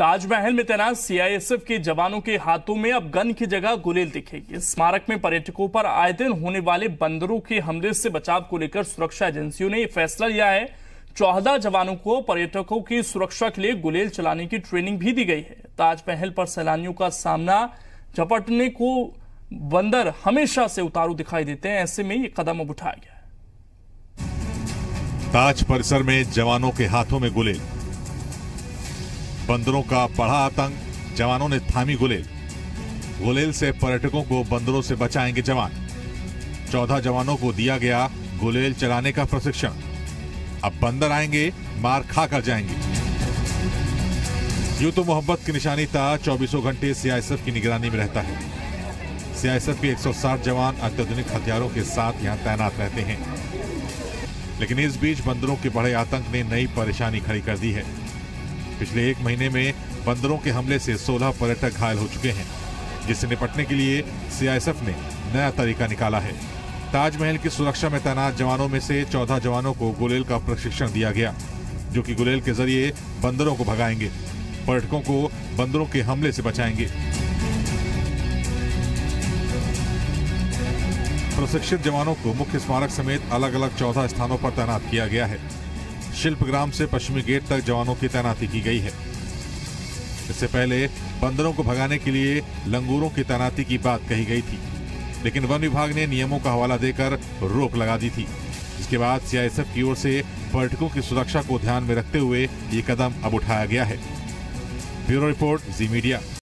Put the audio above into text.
ताजमहल में तैनात सीआईएसएफ के जवानों के हाथों में अब गन की जगह गुलेल दिखेगी। स्मारक में पर्यटकों पर आए दिन होने वाले बंदरों के हमले से बचाव को लेकर सुरक्षा एजेंसियों ने यह फैसला लिया है। चौदह जवानों को पर्यटकों की सुरक्षा के लिए गुलेल चलाने की ट्रेनिंग भी दी गई है। ताजमहल पर सैलानियों का सामना झपटने को बंदर हमेशा से उतारू दिखाई देते हैं, ऐसे में ये कदम अब उठाया गया ताज परिसर में जवानों के हाथों में गुलेल। बंदरों का बढ़ा आतंक। जवानों ने थामी गुलेल। गुलेल से पर्यटकों को बंदरों से बचाएँगे जवान। चौदह जवानों को दिया गया गुलेल चलाने का प्रशिक्षण। अब बंदर आएँगे, मार खा कर जाएँगे। यूँ तो मोहब्बत की निशानी था चौबीसों घंटे सीआईएसएफ की निगरानी में रहता है। सीआईएसएफ के 160 जवान अत्याधुनिक हथियारों के साथ यहाँ तैनात रहते हैं। लेकिन इस बीच बंदरों के बढ़े आतंक ने नई परेशानी खड़ी कर दी है। पिछले एक महीने में बंदरों के हमले से 16 पर्यटक घायल हो चुके हैं, जिससे निपटने के लिए सीआईएसएफ ने नया तरीका निकाला है। ताजमहल की सुरक्षा में तैनात जवानों में से 14 जवानों को गुलेल का प्रशिक्षण दिया गया, जो कि गुलेल के ज़रिए बंदरों को भगाएँगे, पर्यटकों को बंदरों के हमले से बचाएँगे। प्रशिक्षित जवानों को मुख्य स्मारक समेत अलग अलग चौदह स्थानों पर तैनात किया गया है। शिल्पग्राम से पश्चिमी गेट तक जवानों की तैनाती की गई है। इससे पहले बंदरों को भगाने के लिए लंगूरों की तैनाती की बात कही गई थी, लेकिन वन विभाग ने नियमों का हवाला देकर रोक लगा दी थी। इसके बाद सीआईएसएफ की ओर से पर्यटकों की सुरक्षा को ध्यान में रखते हुए ये कदम अब उठाया गया है। Bureau report, Zee media.